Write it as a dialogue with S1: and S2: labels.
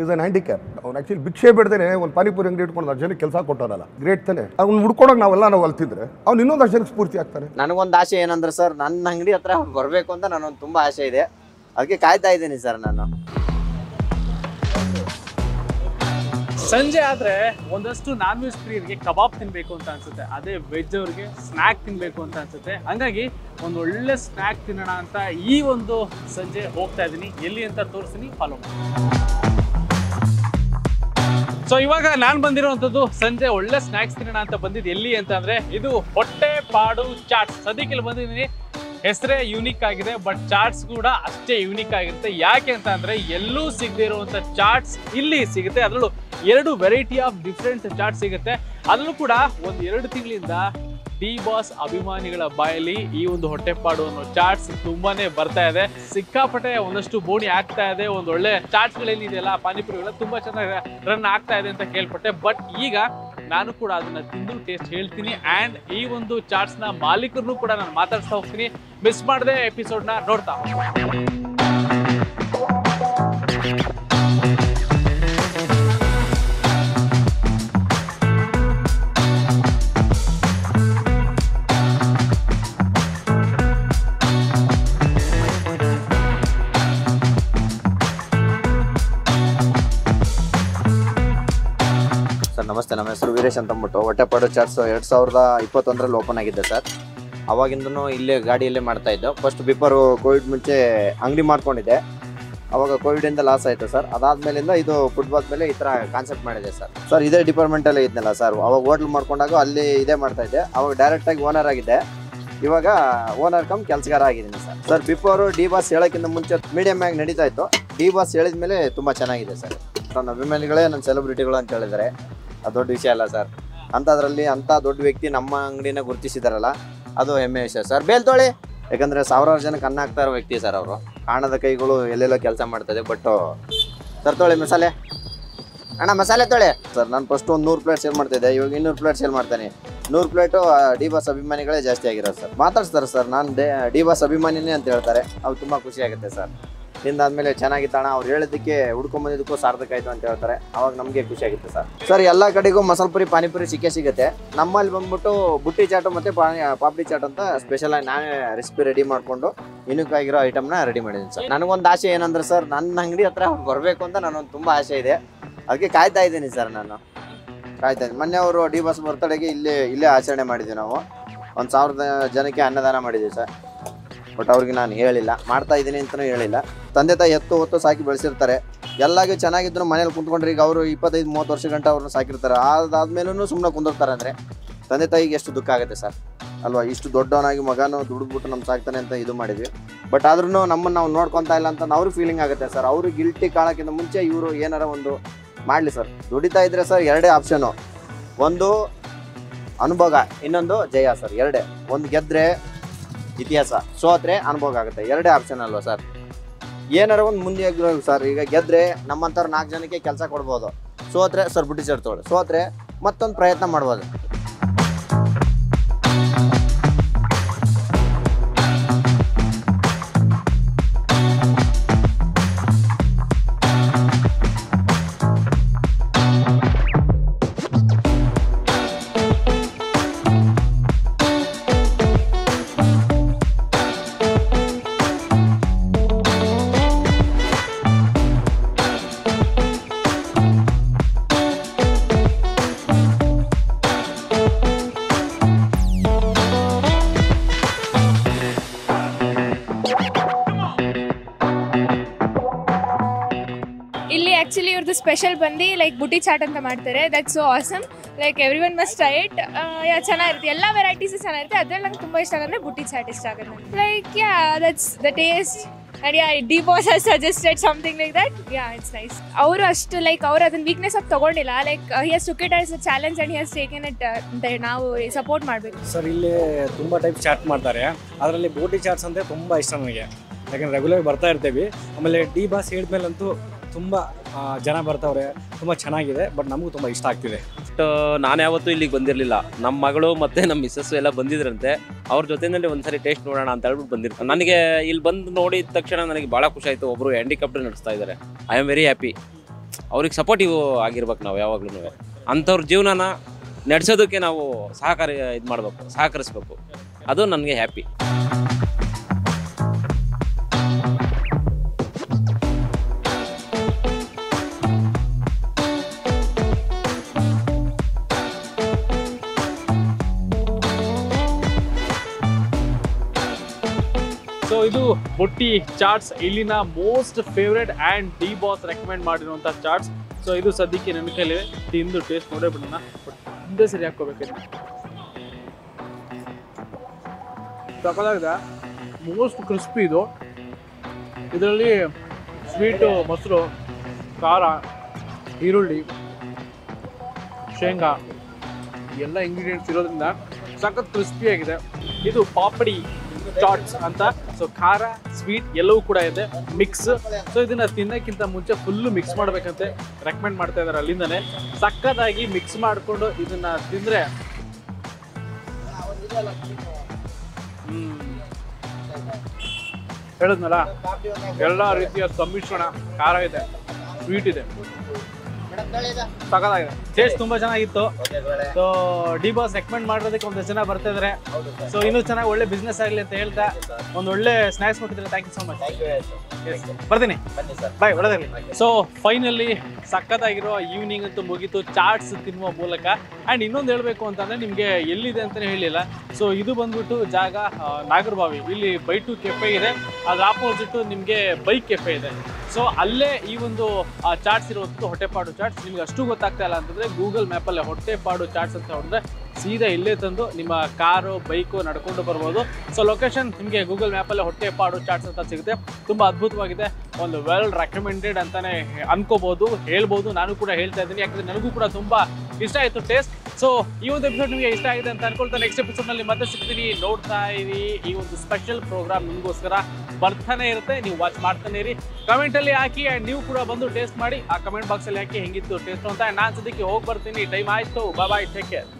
S1: Is an handicap ಅವ್ನು actually ಭಿಕ್ಷೆ ಬಿಡ್ದೇನೆ ಒಂದು ಪಾನಿಪುರಿ ಅಂಗಡಿ ಇಟ್ಕೊಂಡು ಹತ್ತು ಜನಕ್ಕೆ ಕೆಲಸ ಕೊಟ್ಟಾರಲ್ಲ ಗ್ರೇಟ್ ತಾನೆ. ಅವ್ನು ಹುಡ್ಕೊಡೋಕೆ ನಾವೆಲ್ಲ ನಾವು ಅಲ್ತಿದ್ರೆ ಅವ್ನು ಇನ್ನೊಂದು ಜನಕ್ಕೆ ಸ್ಫೂರ್ತಿ ಆಗ್ತಾನೆ.
S2: ನನಗೊಂದು ಆಸೆ ಏನಂದ್ರೆ ಸರ್ ನನ್ನ ಅಂಗಡಿ ಹತ್ರ ಬರಬೇಕು ಅಂತ ನನಗೊಂದು ತುಂಬ ಆಸೆ ಇದೆ. ಅದಕ್ಕೆ ಕಾಯ್ತಾ ಇದ್ದೀನಿ ಸರ್ ನಾನು.
S3: ಸಂಜೆ ಆದ್ರೆ ಒಂದಷ್ಟು ನಾನ್ ವೆಜ್ ಪ್ರಿಯರಿಗೆ ಕಬಾಬ್ ತಿನ್ಬೇಕು ಅಂತ ಅನ್ಸುತ್ತೆ. ಅದೇ ವೆಜ್ ಅವ್ರಿಗೆ ಸ್ನ್ಯಾಕ್ ತಿನ್ಬೇಕು ಅಂತ ಅನ್ಸುತ್ತೆ. ಹಂಗಾಗಿ ಒಂದು ಒಳ್ಳೆ ಸ್ನ್ಯಾಕ್ ತಿನ್ನೋಣ ಅಂತ ಈ ಒಂದು ಸಂಜೆ ಹೋಗ್ತಾ ಇದ್ದೀನಿ. ಎಲ್ಲಿ ಅಂತ ತೋರಿಸ್ತೀನಿ ಫಾಲೋ ಮಾಡಿ. ಸೊ ಇವಾಗ ನಾನು ಬಂದಿರುವಂಥದ್ದು ಸಂಜೆ ಒಳ್ಳೆ ಸ್ನ್ಯಾಕ್ಸ್ ತಿನ್ನೋಣ ಅಂತ ಬಂದಿದ್ದು ಎಲ್ಲಿ ಅಂತ ಅಂದ್ರೆ ಇದು ಹೊಟ್ಟೆ ಪಾಡು ಚಾಟ್ಸ್ ಸದ್ಯಕ್ಕೆ ಬಂದಿದ್ದೀನಿ. ಹೆಸರೇ ಯೂನಿಕ್ ಆಗಿದೆ ಬಟ್ ಚಾಟ್ಸ್ ಕೂಡ ಅಷ್ಟೇ ಯೂನಿಕ್ ಆಗಿರುತ್ತೆ. ಯಾಕೆ ಅಂತ ಅಂದ್ರೆ ಎಲ್ಲೂ ಸಿಗದೆ ಇರುವಂತ ಚಾಟ್ಸ್ ಇಲ್ಲಿ ಸಿಗುತ್ತೆ. ಅದರಲ್ಲೂ ಎರಡು ವೆರೈಟಿ ಆಫ್ ಡಿಫ್ರೆಂಟ್ ಚಾಟ್ ಸಿಗುತ್ತೆ. ಅದರಲ್ಲೂ ಕೂಡ ಒಂದು ಎರಡು ತಿಂಗಳಿಂದ ಡಿ ಬಾಸ್ ಅಭಿಮಾನಿಗಳ ಬಾಯಲ್ಲಿ ಈ ಒಂದು ಹೊಟ್ಟೆಪಾಡು ಅನ್ನೋ ಚಾಟ್ಸ್ ತುಂಬಾನೇ ಬರ್ತಾ ಇದೆ. ಸಿಕ್ಕಾಪಟ್ಟೆ ಒಂದಷ್ಟು ಬೋಣಿ ಆಗ್ತಾ ಇದೆ. ಒಂದು ಒಳ್ಳೆ ಚಾಟ್ಸ್ ಗಳೇನಿದೆಯಲ್ಲ ಪಾನಿಪುರಿಗಳ ತುಂಬಾ ಚೆನ್ನಾಗಿ ರನ್ ಆಗ್ತಾ ಇದೆ ಅಂತ ಕೇಳ್ಪಟ್ಟೆ. ಬಟ್ ಈಗ ನಾನು ಕೂಡ ಅದನ್ನ ತಿಂದು ಟೇಸ್ಟ್ ಹೇಳ್ತೀನಿ. ಅಂಡ್ ಈ ಒಂದು ಚಾಟ್ಸ್ನ ಮಾಲೀಕರನ್ನು ಕೂಡ ನಾನು ಮಾತಾಡ್ತಾ ಹೋಗ್ತೀನಿ. ಮಿಸ್ ಮಾಡದೆ ಎಪಿಸೋಡ್ನ ನೋಡ್ತಾ
S2: ನಮಸ್ತೆ, ನಮ್ಮ ಹೆಸರು ವೀರೇಶ್ ಅಂತ ಅಂದ್ಬಿಟ್ಟು ಹೊಟ್ಟೆಪಾಡು ಚಾಟ್ಸ್ ಎರಡು ಸಾವಿರದ ಇಪ್ಪತ್ತೊಂದರಲ್ಲಿ ಓಪನ್ ಆಗಿದ್ದೆ ಸರ್ ಅವಾಗಿಂದನೂ ಇಲ್ಲೇ ಗಾಡಿಯಲ್ಲೇ ಮಾಡ್ತಾ ಇದ್ದು. ಫಸ್ಟ್ ಬಿಫೋರ್ ಕೋವಿಡ್ ಮುಂಚೆ ಅಂಗಡಿ ಮಾಡ್ಕೊಂಡಿದ್ದೆ. ಅವಾಗ ಕೋವಿಡಿಂದ ಲಾಸ್ ಆಯಿತು ಸರ್ ಅದಾದಮೇಲಿಂದ ಇದು ಫುಟ್ಬಾಲ್ ಮೇಲೆ ಈ ಥರ ಕಾನ್ಸೆಪ್ಟ್ ಮಾಡಿದೆ ಸರ್ ಸರ್ ಇದೇ ಡಿಪಾರ್ಟ್ಮೆಂಟಲ್ಲೇ ಇದ್ನಲ್ಲ ಸರ್ ಅವಾಗ ಹೋಟ್ಲ್ ಮಾಡ್ಕೊಂಡಾಗ ಅಲ್ಲಿ ಇದೇ ಮಾಡ್ತಾ ಇದ್ದೆ. ಅವಾಗ ಡೈರೆಕ್ಟಾಗಿ ಓನರ್ ಆಗಿದ್ದೆ. ಇವಾಗ ಓನರ್ ಕಮ್ ಕೆಲಸಗಾರ ಆಗಿದ್ದೀನಿ sir sir before the boss ಹೇಳೋಕ್ಕಿಂತ ಮುಂಚೆ ಮೀಡಿಯಮ್ ಆಗಿ ನಡೀತಾ ಇತ್ತು. ಡಿ ಬಾಸ್ ಹೇಳಿದ ಮೇಲೆ ತುಂಬ ಚೆನ್ನಾಗಿದೆ ಸರ್ ನನ್ನ ಅಭಿಮಾನಿಗಳೇ ನನ್ನ ಸೆಲೆಬ್ರಿಟಿಗಳು ಅಂತ ಹೇಳಿದ್ದಾರೆ. ದೊಡ್ಡ ವಿಷಯ ಅಲ್ಲ ಸರ್. ಅಂಥದ್ರಲ್ಲಿ ಅಂಥ ದೊಡ್ಡ ವ್ಯಕ್ತಿ ನಮ್ಮ ಅಂಗಡಿನ ಗುರುತಿಸಿದಾರಲ್ಲ, ಅದು ಹೆಮ್ಮೆ ವಿಷಯ ಸರ್. ಬೇಲ್ ತೊಳಿ. ಯಾಕಂದರೆ ಸಾವಿರಾರು ಜನಕ್ಕೆ ಅನ್ನ ಹಾಕ್ತಾ ಇರೋ ವ್ಯಕ್ತಿ ಸರ್ ಅವರು. ಕಾಣದ ಕೈಗಳು ಎಲ್ಲೆಲ್ಲೋ ಕೆಲಸ ಮಾಡ್ತದೆ ಬಟ್ ಸರ್ ತೊಳಿ ಮಸಾಲೆ. ಅಣ್ಣ, ಮಸಾಲೆ ತೊಳೆ. ಸರ್, ನಾನು ಫಸ್ಟ್ ಒಂದು ನೂರು ಪ್ಲೇಟ್ ಸೇಲ್ ಮಾಡ್ತಿದ್ದೆ, ಇವಾಗ ಇನ್ನೂರು ಪ್ಲೇಟ್ ಸೇಲ್ ಮಾಡ್ತಾನೆ. ನೂರು ಪ್ಲೇಟು ಡಿ ಬಾಸ್ ಅಭಿಮಾನಿಗಳೇ ಜಾಸ್ತಿ ಆಗಿರೋದು ಸರ್. ಮಾತಾಡ್ಸ್ತಾರೆ ಸರ್, ನಾನು ಡಿ ಬಾಸ್ ಅಭಿಮಾನಿನೇ ಅಂತ ಹೇಳ್ತಾರೆ. ಅವ್ರು ತುಂಬ ಖುಷಿ ಆಗುತ್ತೆ ಸರ್. ತಿಂದಾದ್ಮೇಲೆ ಚೆನ್ನಾಗಿತ್ತಣ ಅವ್ರು ಹೇಳಿದ್ದಕ್ಕೆ ಹುಡ್ಕೊಂಬಂದಿದ್ದಕ್ಕೂ ಸಾರ್ಥಕ ಆಯಿತು ಅಂತ ಹೇಳ್ತಾರೆ. ಅವಾಗ ನಮಗೆ ಖುಷಿ ಆಗುತ್ತೆ ಸರ್. ಸರ್, ಎಲ್ಲ ಕಡೆಗೂ ಮಸಾಲ ಪುರಿ ಪಾನಿಪುರಿ ಸಿಕ್ಕೇ ಸಿಗುತ್ತೆ. ನಮ್ಮಲ್ಲಿ ಬಂದ್ಬಿಟ್ಟು ಬುಟ್ಟಿ ಚಾಟು ಮತ್ತು ಪಾಪಡಿ ಚಾಟ್ ಅಂತ ಸ್ಪೆಷಲ್ ಆಗಿ ನಾನೇ ರೆಸಿಪಿ ರೆಡಿ ಮಾಡಿಕೊಂಡು ಯುನಿಕ್ ಆಗಿರೋ ಐಟಮ್ನ ರೆಡಿ ಮಾಡಿದ್ದೀನಿ ಸರ್. ನನಗೊಂದು ಆಸೆ ಏನಂದ್ರೆ ಸರ್, ನನ್ನ ಅಂಗಡಿ ಹತ್ರ ಬರಬೇಕು ಅಂತ ನನಗೊಂದು ತುಂಬ ಆಸೆ ಇದೆ. ಅದಕ್ಕೆ ಕಾಯ್ತಾ ಇದ್ದೀನಿ ಸರ್ ನಾನು. ಕಾಯ್ತಾ ಇದ್ದೀನಿ. ಮೊನ್ನೆ ಅವರು ಡಿ ಬಸ್ ಬರ್ತಡೆಗೆ ಇಲ್ಲೇ ಇಲ್ಲೇ ಆಚರಣೆ ಮಾಡಿದ್ವಿ ನಾವು. ಒಂದು ಸಾವಿರದ ಜನಕ್ಕೆ ಅನ್ನದಾನ ಮಾಡಿದ್ದೀವಿ ಸರ್. ಬಟ್ ಅವ್ರಿಗೆ ನಾನು ಹೇಳಿಲ್ಲ. ಮಾಡ್ತಾ ಇದ್ದೀನಿ ಅಂತಲೂ ಹೇಳಿಲ್ಲ. ತಂದೆ ತಾಯಿ ಎತ್ತು ಹೊತ್ತು ಸಾಕಿ ಬೆಳೆಸಿರ್ತಾರೆ. ಎಲ್ಲಾಗೂ ಚೆನ್ನಾಗಿದ್ರು ಮನೇಲಿ ಕುಂತ್ಕೊಂಡ್ರೆ ಈಗ ಅವರು ಇಪ್ಪತ್ತೈದು, ಮೂವತ್ತು ವರ್ಷ ಗಂಟೆ ಅವ್ರನ್ನ ಸಾಕಿರ್ತಾರೆ. ಅದಾದ್ಮೇಲೂ ಸುಮ್ಮನೆ ಕುಂದಿರ್ತಾರೆ ಅಂದರೆ ತಂದೆ ತಾಯಿಗೆ ಎಷ್ಟು ದುಃಖ ಆಗುತ್ತೆ ಸರ್? ಅಲ್ವಾ? ಇಷ್ಟು ದೊಡ್ಡವನಾಗಿ ಮಗನೂ ದುಡಿದ್ಬಿಟ್ಟು ನಮ್ಮ ಸಾಕ್ತಾನೆ ಅಂತ ಇದು ಮಾಡಿದ್ವಿ. ಬಟ್ ಆದ್ರೂ ನಮ್ಮನ್ನು ನಾವು ನೋಡ್ಕೊತಾ ಇಲ್ಲ ಅಂತ ಅವ್ರಿಗೆ ಫೀಲಿಂಗ್ ಆಗುತ್ತೆ ಸರ್. ಅವರು ಗಿಲ್ಟಿ ಕಾಳಕ್ಕಿಂತ ಮುಂಚೆ ಇವರು ಏನಾರ ಒಂದು ಮಾಡಲಿ ಸರ್. ದುಡಿತಾ ಇದ್ರೆ ಸರ್ ಎರಡೇ ಆಪ್ಷನು ಒಂದು ಅನುಭೋಗ ಇನ್ನೊಂದು ಜಯ ಸರ್. ಎರಡೇ. ಒಂದು ಗೆದ್ರೆ ಇತಿಹಾಸ. ಸೋತ್ರೆ ಅನುಭೋಗ ಆಗುತ್ತೆ. ಎರಡೇ ಆಪ್ಷನ್ ಅಲ್ವಾ ಸರ್ ಏನಾರ ಒಂದು ಮುಂದೆ ಸರ್ ಈಗ ಗೆದ್ರೆ ನಮ್ಮಂಥವ್ರು ನಾಲ್ಕು ಜನಕ್ಕೆ ಕೆಲಸ ಕೊಡ್ಬೋದು. ಸೋತ್ರೆ ಸರ್ ಬ್ರಿಟಿಷರ್ ಸೇರ್ತೋಳು ಸೋತ್ರೆ ಮತ್ತೊಂದು ಪ್ರಯತ್ನ ಮಾಡ್ಬೋದು.
S4: ಆ್ಯಕ್ಚುಲಿ ಇವ್ರದ್ದು ಸ್ಪೆಷಲ್ ಬಂದು ಲೈಕ್ ಬುಟ್ಟಿ ಚಾಟ್ ಅಂತ ಮಾಡ್ತಾರೆ. That so awesome like everyone must try it yeah ಚೆನ್ನಾಗಿರುತ್ತೆ. ಎಲ್ಲ ವೆರೈಟೀಸು ಚೆನ್ನಾಗಿರುತ್ತೆ. ಅದ್ರಲ್ಲಿ ನಂಗೆ ತುಂಬ ಇಷ್ಟ ಆಗುತ್ತೆ ಬುಟ್ಟಿ ಚಾಟ್ ಇಷ್ಟ ಆಗುತ್ತೆ. Like yeah that's the taste and yeah the boss has suggested something like that yeah it's nice ಅವರು ಅಷ್ಟು ಲೈಕ್ ಅವ್ರು ಅದನ್ನ ವೀಕ್ನೆಸ್ ಆಗಿ ತೊಗೊಂಡಿಲ್ಲ. Like he has took it as a challenge and he has taken it ಅಂತ ನಾವು support ಮಾಡಬೇಕು.
S5: Sir ಇಲ್ಲಿ ತುಂಬ ಟೈಪ್ ಚಾಟ್ ಮಾಡ್ತಾರೆ. ಅದರಲ್ಲಿ ಬೋಟಿ ಚಾಟ್ಸ್ ಅಂದರೆ ತುಂಬ ಇಷ್ಟ ನನಗೆ. ಯಾಕಂದ್ರೆ ರೆಗ್ಯುಲರ್ ಬರ್ತಾ ಇರ್ತೀವಿ. ಆಮೇಲೆ ಡಿ ಬಾಸ್ ಹೇಳಿದ್ಮೇಲಂತೂ ತುಂಬ ಜನ ಬರ್ತವ್ರೆ, ತುಂಬ ಚೆನ್ನಾಗಿದೆ, ಬಟ್ ನಮಗೂ ತುಂಬ ಇಷ್ಟ ಆಗ್ತಿದೆ.
S6: ಬಟ್ ನಾನು ಯಾವತ್ತೂ ಇಲ್ಲಿಗೆ ಬಂದಿರಲಿಲ್ಲ. ನಮ್ಮ ಮಗಳು ಮತ್ತು ನಮ್ಮ ಮಿಸ್ಸಸ್ಸು ಎಲ್ಲ ಬಂದಿದ್ರಂತೆ. ಅವ್ರ ಜೊತೆಯಲ್ಲಿ ಒಂದ್ಸರಿ ಟೇಸ್ಟ್ ನೋಡೋಣ ಅಂತ ಹೇಳ್ಬಿಟ್ಟು ಬಂದಿರ್ತಾರೆ ನನಗೆ ಇಲ್ಲಿ ಬಂದು ನೋಡಿದ ತಕ್ಷಣ ನನಗೆ ಭಾಳ ಖುಷಿ ಆಯಿತು. ಒಬ್ಬರು ಹ್ಯಾಂಡಿಕಾಪ್ಟರ್ ನಡೆಸ್ತಾ ಇದ್ದಾರೆ ಐ ಆಮ್ ವೆರಿ ಹ್ಯಾಪಿ ಅವ್ರಿಗೆ ಸಪೋರ್ಟಿವ್ ಆಗಿರ್ಬೇಕು ನಾವು ಯಾವಾಗ್ಲೂ ಅಂಥವ್ರ ಜೀವನನ ನಡೆಸೋದಕ್ಕೆ ನಾವು ಸಹಕಾರ, ಇದು ಮಾಡಬೇಕು, ಸಹಕರಿಸ್ಬೇಕು. ಅದು ನನಗೆ ಹ್ಯಾಪಿ
S3: ಇದು ಬೊಟ್ಟಿ ಚಾಟ್ಸ್, ಇಲ್ಲಿನ most favourite and the boss recommend ಮಾಡಿರುವಂಥ ಚಾಟ್ಸ್. ಸೊ ಇದು ಸದ್ಯಕ್ಕೆ ನನ್ನ ಕೈಲಿದೆ ತಿಂದು ಟೇಸ್ಟ್ ನೋಡೇ ಬಿಡೋಣ. ಬಟ್ ಹಿಂದೆ ಸರಿ ಹಾಕ್ಕೋಬೇಕಿದೆ. ತಗೊಳ್ಳಾಗಿದೆ ಮೋಸ್ಟ್ ಕ್ರಿಸ್ಪಿ ಇದು. ಇದರಲ್ಲಿ ಸ್ವೀಟು ಮೊಸರು, ಖಾರ, ಈರುಳ್ಳಿ, ಶೇಂಗಾ, ಎಲ್ಲ ಇಂಗ್ರೀಡಿಯೆಂಟ್ಸ್ ಇರೋದ್ರಿಂದ ಸಖತ್ ಕ್ರಿಸ್ಪಿ ಆಗಿದೆ. ಇದು ಪಾಪಡಿ ಚಾಟ್ಸ್ ಅಂತ ಸೊ ಖಾರ ಸ್ವೀಟ್ ಎಲ್ಲವೂ ಕೂಡ ಇದೆ. ಮಿಕ್ಸ್ ಸೊ ಇದನ್ನ ತಿನ್ನೋಕ್ಕಿಂತ ಮುಂಚೆ ಫುಲ್ಲು ಮಿಕ್ಸ್ ಮಾಡ್ಬೇಕಂತೆ ರೆಕಮೆಂಡ್ ಮಾಡ್ತಾ ಇದ್ದಾರೆ ಅಲ್ಲಿಂದನೇ ಸಕ್ಕತ್ತಾಗಿ ಮಿಕ್ಸ್ ಮಾಡಿಕೊಂಡು ಇದನ್ನ ತಿಂದ್ರೆ ಹೇಳಿದ್ನಲ್ಲ? ಎಲ್ಲ ರೀತಿಯ ಸಮ್ಮಿಶ್ರಣ ಖಾರ ಇದೆ ಸ್ವೀಟ್ ಇದೆ. ಸಖತ್ತಾಗಿದೆ ಟೇಸ್ಟ್ ತುಂಬಾ ಚೆನ್ನಾಗಿತ್ತು. ಸೊ ಡಿ ಬಾಸ್ ರೆಕಮೆಂಡ್ ಮಾಡಿರೋದಕ್ಕೆ ಒಂದಷ್ಟು ಜನ ಬರ್ತಾ ಇದಾರೆ ಸೊ ಇನ್ನೂ ಚೆನ್ನಾಗಿ ಒಳ್ಳೆ ಬಿಸ್ನೆಸ್ ಆಗಲಿ ಅಂತ ಹೇಳ್ತಾ ಒಂದು ಒಳ್ಳೆ ಸ್ನ್ಯಾಕ್ಸ್ ಕೊಟ್ಟಿದ್ರೆ ಥ್ಯಾಂಕ್ ಯು ಸೊ ಮಚ್ ಬರ್ತೀನಿ. ಬಾಯ್ ಒಳ್ಳೆದಾಗಲಿ. ಸೊ ಫೈನಲಿ ಸಕ್ಕತ್ತಾಗಿರೋ ಈವ್ನಿಂಗ್ ಅಂತೂ ಮುಗೀತು. ಚಾಟ್ಸ್ ತಿನ್ನುವ ಮೂಲಕ. ಆ್ಯಂಡ್ ಇನ್ನೊಂದು ಹೇಳಬೇಕು ಅಂತಂದರೆ ನಿಮಗೆ ಎಲ್ಲಿದೆ ಅಂತಲೇ ಹೇಳಿಲ್ಲ. ಸೊ ಇದು ಬಂದ್ಬಿಟ್ಟು ಜಾಗ ನಾಗರಬಾವಿ. ಇಲ್ಲಿ ಬೈ ಟು ಕೆಫೆ ಇದೆ. ಅದ್ರ ಆಪೋಸಿಟ್ಟು ನಿಮಗೆ ಬೈಕ್ ಕೆಫೆ ಇದೆ. ಸೊ ಅಲ್ಲೇ ಈ ಒಂದು ಚಾಟ್ಸ್ ಇರುವಂಥದ್ದು ಹೊಟ್ಟೆಪಾಡು ಚಾಟ್ಸ್ ನಿಮ್ಗೆ ಅಷ್ಟು ಗೊತ್ತಾಗ್ತಾ ಇಲ್ಲ ಅಂತಂದರೆ ಗೂಗಲ್ ಮ್ಯಾಪಲ್ಲೇ ಹೊಟ್ಟೆಪಾಡು ಚಾಟ್ಸ್ ಅಂತ ಹೊಡೆದ್ರೆ ಸೀದಾ ಇಲ್ಲೇ ತಂದು ನಿಮ್ಮ ಕಾರು, ಬೈಕು ನಡ್ಕೊಂಡು ಬರ್ಬೋದು. ಸೊ ಲೊಕೇಶನ್ ನಿಮಗೆ ಗೂಗಲ್ ಮ್ಯಾಪಲ್ಲೇ ಹೊಟ್ಟೆಪಾಡು ಚಾಟ್ಸ್ ಅಂತ ಸಿಗುತ್ತೆ. ತುಂಬ ಅದ್ಭುತವಾಗಿದೆ. ಒಂದು ವೆಲ್ ರೆಕಮೆಂಡೆಡ್ ಅಂತಾನೆ ಅನ್ಕೋಬಹುದು ಹೇಳ್ಬೋದು. ನಾನು ಕೂಡ ಹೇಳ್ತಾ ಇದ್ದೀನಿ. ಯಾಕಂದ್ರೆ ನನಗೂ ಕೂಡ ತುಂಬಾ ಇಷ್ಟ ಆಯಿತು ಟೇಸ್ಟ್ ಸೊ ಈ ಒಂದು ಎಪಿಸೋಡ್ ನಿಮಗೆ ಇಷ್ಟ ಆಗಿದೆ ಅಂತ ಅನ್ಕೊಳ್ತಾ ನೆಕ್ಸ್ಟ್ ಎಪಿಸೋಡ್ನಲ್ಲಿ ಮತ್ತೆ ಸಿಗ್ತೀನಿ. ನೋಡ್ತಾ ಇರಿ ಈ ಒಂದು ಸ್ಪೆಷಲ್ ಪ್ರೋಗ್ರಾಮ್ ನಿಮಗೋಸ್ಕರ. ಬರ್ತಾನೆ ಇರುತ್ತೆ, ನೀವು ವಾಚ್ ಮಾಡ್ತಾನೆ ಇರಿ. ಕಮೆಂಟಲ್ಲಿ ಹಾಕಿ ಆ್ಯಂಡ್ ನೀವು ಕೂಡ ಬಂದು ಟೇಸ್ಟ್ ಮಾಡಿ. ಆ ಕಮೆಂಟ್ ಬಾಕ್ಸಲ್ಲಿ ಹಾಕಿ ಹೆಂಗಿತ್ತು ಟೇಸ್ಟ್ ಅಂತ. ನಾನು ಸದ್ಯಕ್ಕೆ ಹೋಗಿ ಬರ್ತೀನಿ. ಟೈಮ್ ಆಯಿತು. Bye-bye take care